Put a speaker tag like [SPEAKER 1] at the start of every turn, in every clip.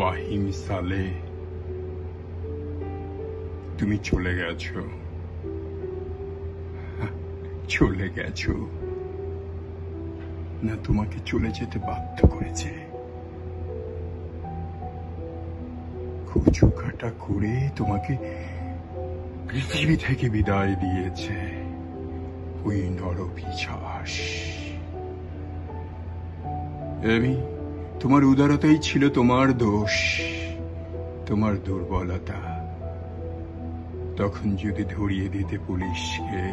[SPEAKER 1] ফাহিম সালে তুমি চলে গেছো। চলে গেছো। না, তোমাকে চলে যেতে বাধ্য করেছে। কুচু কাটা করে তোমাকে পৃথিবী থেকে বিদায় দিয়েছে। ওই নরপিছাস আমি তোমার উদারতাই ছিল তোমার দোষ, তোমার দুর্বলতা। তখন যদি ধরিয়ে দিতে পুলিশকে,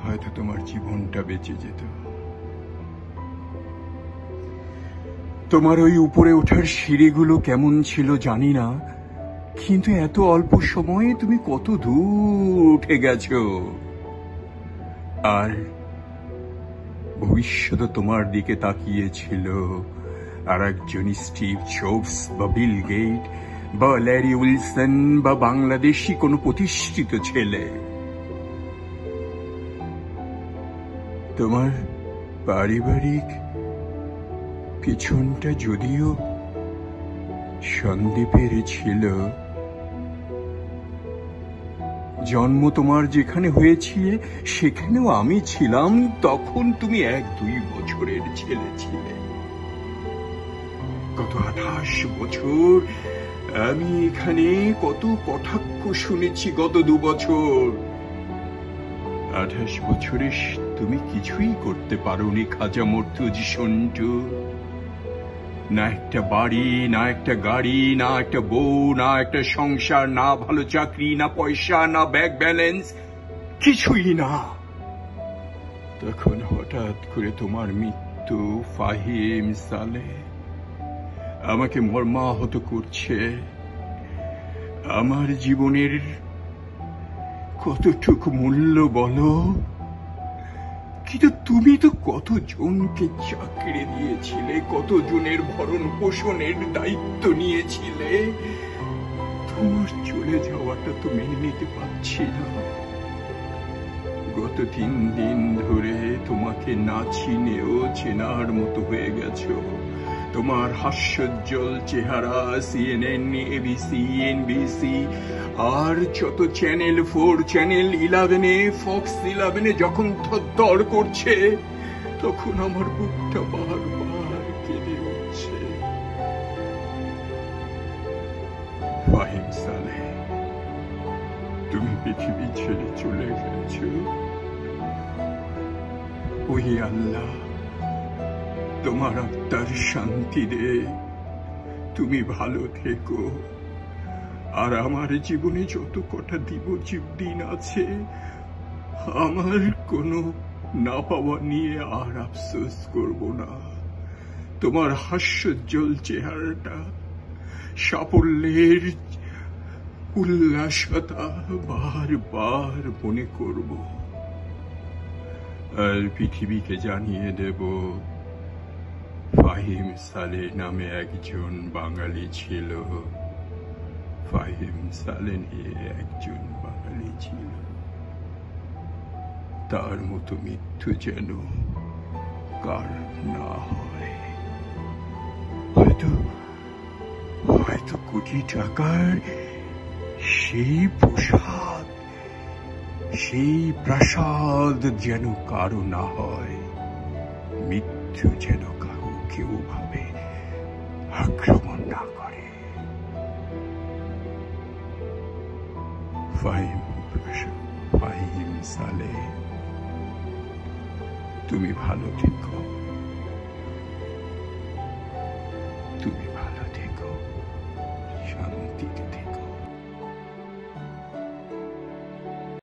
[SPEAKER 1] হয়তো তোমার জীবনটা বেঁচে যেত। তোমার ওই উপরে ওঠার সিঁড়িগুলো কেমন ছিল জানি না, কিন্তু এত অল্প সময়ে তুমি কত দূর উঠে গেছো। আর ভবিষ্যৎ তোমার দিকে তাকিয়েছিল। আর একজন স্টিভ জবস বা বিল গেট বা ল্যারি উইলসন বা বাংলাদেশি কোনো প্রতিষ্ঠিত ছেলে। তোমার পারিবারিক পিছনটা যদিও সন্দীপের ছিল জন্ম তোমার যেখানে হয়েছে সেখানেও আমি ছিলাম। তখন তুমি এক দুই বছরের ছেলে ছিলে। গত আঠাশ বছর আমি এখানে কত কটাক্ষ শুনেছি গত দু বছর। আঠাশ বছরে তুমি কিছুই করতে পারোনি, খাজা মর্তুজি সন্টু না একটা বাড়ি, না একটা গাড়ি, না একটা বউ, না একটা সংসার, না ভালো চাকরি, না পয়সা, না ব্যাংক ব্যালেন্স, কিছুই না। তখন হঠাৎ করে তোমার মৃত্যু, ফাহিম সালে। আমাকে মর্মাহত করছে। আমার জীবনের কতটুকু মূল্য বলো? কিন্তু তুমি তো কত জনকে চাকরি দিয়েছিলে কত জনের ভরণ পোষণের দায়িত্ব নিয়েছিলে, তোমার চলে যাওয়াটা তো মেনে নিতে পারছি না গত তিন দিন ধরে তোমাকে না চিনেও, চেনার মতো হয়ে গেছো। তোমার হাস্যোজ্জ্বল চেহারা সিএনএন এবিসি এনবিসি আর যত চ্যানেল ফোর চ্যানেল ইলেভেনে ফক্স ইলেভেনে যখন থর করছে, তখন আমার বুকটা বারবার কেঁদে উঠছে। ফাহিম সালে, তুমি পৃথিবী ছেড়ে চলে গেছো। ওই আল্লাহ তোমার আত্মার শান্তি দে। তুমি ভালো থেকো। আর আমার জীবনে যত কটা দিব দিন আছে, আমার কোনো না পাওয়া নিয়ে আর আফসোস করব না। তোমার হাস্যোজ্জ্বল চেহারাটা, সাফল্যের উল্লাসতা বারবার মনে করব। আর পৃথিবীকে জানিয়ে দেব ফাহিম সালে নামে একজন বাঙালি ছিল ফাহিম সালে নিয়ে একজন বাঙালি ছিল তার মতো মৃত্যু যেন কার না হয় হয়তো হয়তো কোটি টাকার সেই প্রসাদ সেই প্রাসাদ যেন কারও না হয় মৃত্যু যেন কেউভাবে আক্রমণ না করে। সালে। তুমি ভালো থেকো। তুমি